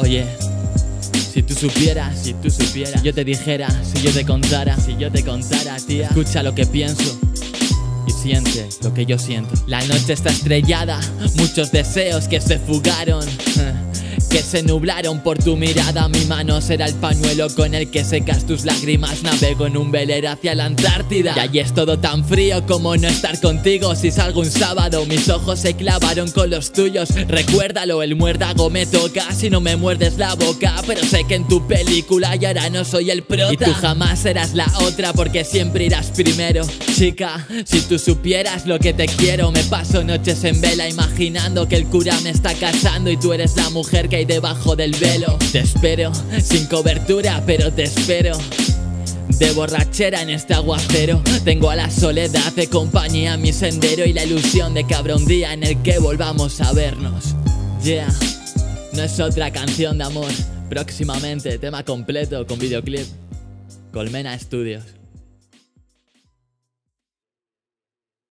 Oye, si tú supieras, si tú supieras, yo te dijera, si yo te contara, si yo te contara, tía, escucha lo que pienso. Y siente lo que yo siento. La noche está estrellada, muchos deseos que se fugaron. Que se nublaron por tu mirada. Mi mano será el pañuelo con el que secas tus lágrimas. Navego en un velero hacia la Antártida. Y allí es todo tan frío como no estar contigo. Si salgo un sábado, mis ojos se clavaron con los tuyos. Recuérdalo, el muérdago me toca. Si no me muerdes la boca, pero sé que en tu película ya ahora no soy el prota. Y tú jamás serás la otra porque siempre irás primero. Chica, si tú supieras lo que te quiero, me paso noches en vela imaginando que el cura me está casando y tú eres la mujer que debajo del velo. Te espero, sin cobertura, pero te espero. De borrachera en este aguacero. Tengo a la soledad de compañía mi sendero Y la ilusión de que habrá un día en el que volvamos a vernos. Yeah, no es otra canción de amor. Próximamente tema completo con videoclip. Colmena Studios